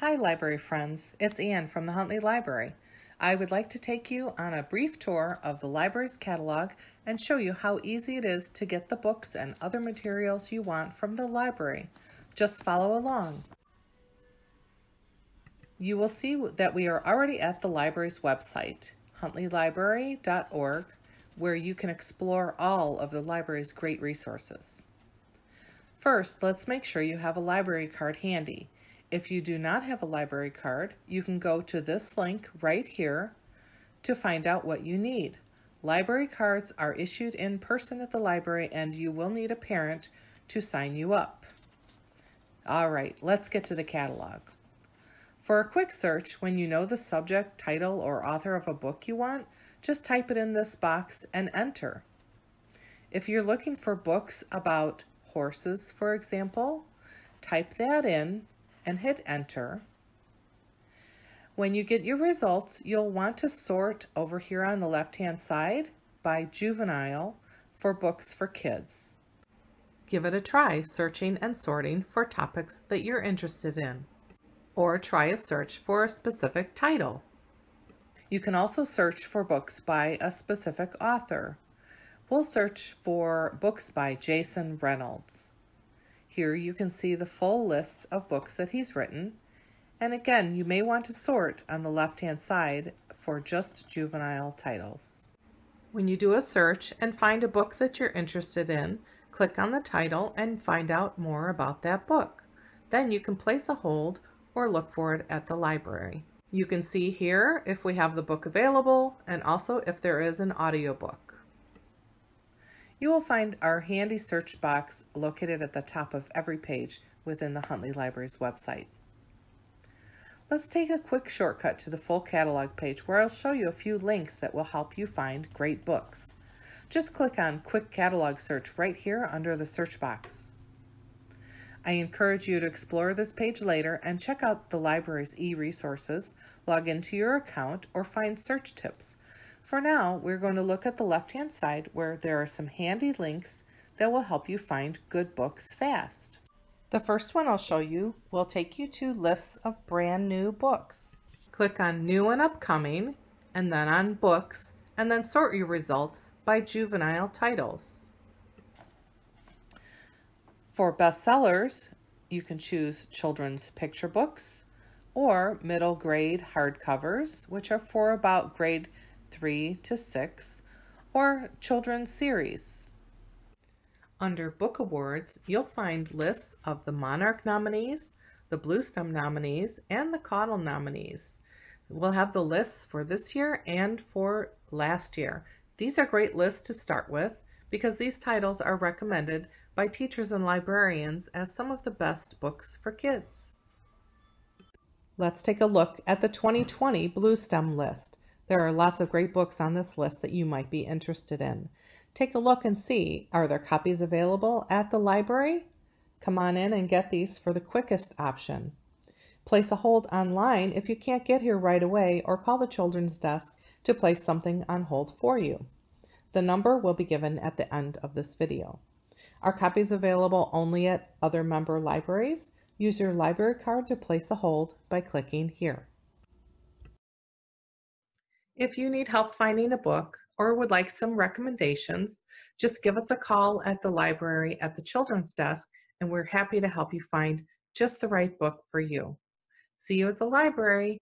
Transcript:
Hi, library friends. It's Anne from the Huntley Library. I would like to take you on a brief tour of the library's catalog and show you how easy it is to get the books and other materials you want from the library. Just follow along. You will see that we are already at the library's website, huntleylibrary.org, where you can explore all of the library's great resources. First, let's make sure you have a library card handy. If you do not have a library card, you can go to this link right here to find out what you need. Library cards are issued in person at the library and you will need a parent to sign you up. All right, let's get to the catalog. For a quick search, when you know the subject, title, or author of a book you want, just type it in this box and enter. If you're looking for books about horses, for example, type that in and hit enter. When you get your results, you'll want to sort over here on the left-hand side by juvenile for books for kids. Give it a try searching and sorting for topics that you're interested in. Or try a search for a specific title. You can also search for books by a specific author. We'll search for books by Jason Reynolds. Here you can see the full list of books that he's written. And again, you may want to sort on the left-hand side for just juvenile titles. When you do a search and find a book that you're interested in, click on the title and find out more about that book. Then you can place a hold or look for it at the library. You can see here if we have the book available and also if there is an audiobook. You will find our handy search box located at the top of every page within the Huntley Library's website. Let's take a quick shortcut to the full catalog page where I'll show you a few links that will help you find great books. Just click on Quick Catalog Search right here under the search box. I encourage you to explore this page later and check out the library's e-resources, log into your account, or find search tips for now, we're going to look at the left-hand side where there are some handy links that will help you find good books fast. The first one I'll show you will take you to lists of brand new books. Click on New and Upcoming, and then on Books, and then sort your results by juvenile titles. For bestsellers, you can choose children's picture books or middle grade hardcovers, which are for about grade 3 to 6, or children's series. Under Book Awards, you'll find lists of the Monarch nominees, the Bluestem nominees, and the Caudill nominees. We'll have the lists for this year and for last year. These are great lists to start with because these titles are recommended by teachers and librarians as some of the best books for kids. Let's take a look at the 2020 Bluestem list. There are lots of great books on this list that you might be interested in. Take a look and see, are there copies available at the library? Come on in and get these for the quickest option. Place a hold online if you can't get here right away or call the children's desk to place something on hold for you. The number will be given at the end of this video. Are copies available only at other member libraries? Use your library card to place a hold by clicking here. If you need help finding a book or would like some recommendations, just give us a call at the library at the children's desk and we're happy to help you find just the right book for you. See you at the library.